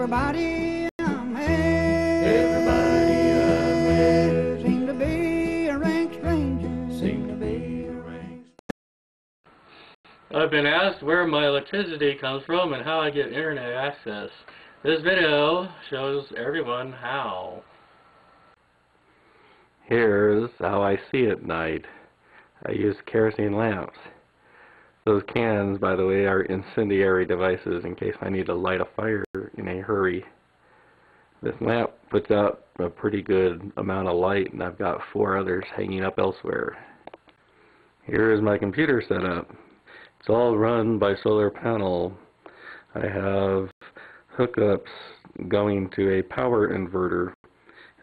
Everybody I'm had. Everybody I'm with Seem to be a rank stranger. seem to be a rank I've been asked where my electricity comes from and how I get internet access. This video shows everyone how. Here's how I see at night. I use kerosene lamps. Those cans, by the way, are incendiary devices in case I need to light a fire in a hurry. This lamp puts out a pretty good amount of light and I've got four others hanging up elsewhere. Here is my computer setup. It's all run by solar panel. I have hookups going to a power inverter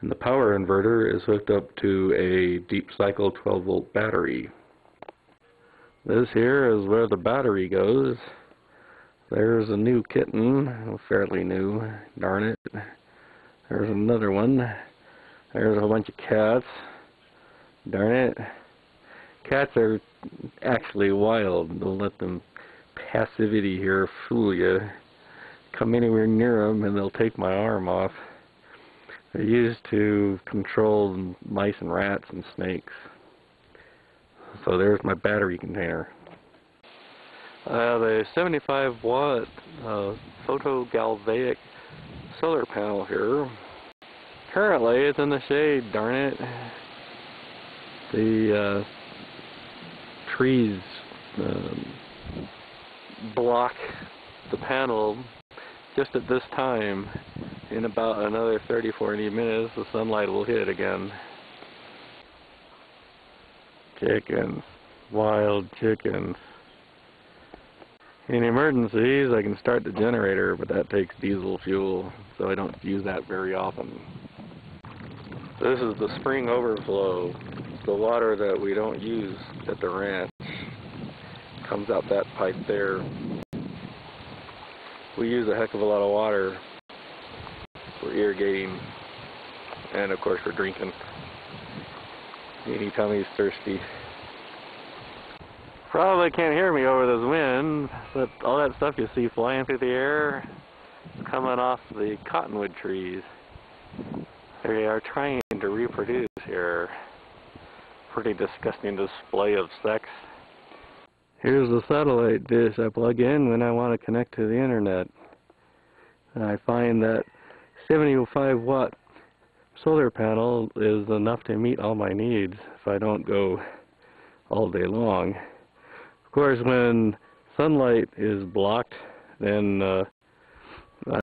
and the power inverter is hooked up to a deep cycle 12 volt battery. This here is where the battery goes. There's a new kitten, fairly new, darn it. There's another one. There's a whole bunch of cats, darn it. Cats are actually wild. Don't let them passivity here fool you. Come anywhere near them and they'll take my arm off. They're used to control mice and rats and snakes. So there's my battery container. I have a 75 watt uh, photovoltaic solar panel here. Currently it's in the shade, darn it. The uh, trees um, block the panel just at this time in about another 30 40 minutes the sunlight will hit it again chickens wild chickens in emergencies I can start the generator but that takes diesel fuel so I don't use that very often. This is the spring overflow. The water that we don't use at the ranch comes out that pipe there. We use a heck of a lot of water for irrigating and of course for drinking. Anytime he's thirsty. Probably can't hear me over this wind, but all that stuff you see flying through the air is coming off the cottonwood trees. They are trying to reproduce here. Pretty disgusting display of sex. Here's the satellite dish I plug in when I want to connect to the internet. And I find that 75 watt solar panel is enough to meet all my needs if I don't go all day long. Course, when sunlight is blocked, then uh,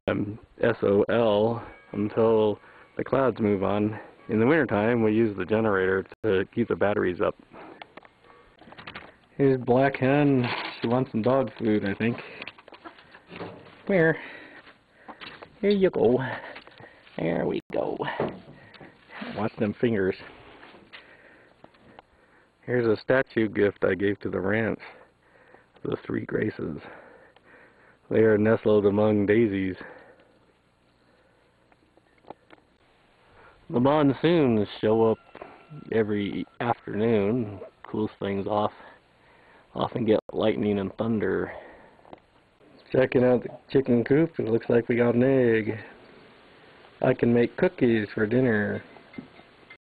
I'm SOL until the clouds move on. In the wintertime, we use the generator to keep the batteries up. Here's Black Hen. She wants some dog food, I think. Where? Here you go. There we go. Watch them fingers. Here's a statue gift I gave to the ranch. The three graces. They are nestled among daisies. The monsoons show up every afternoon, cools things off. Often get lightning and thunder. Checking out the chicken coop, it looks like we got an egg. I can make cookies for dinner.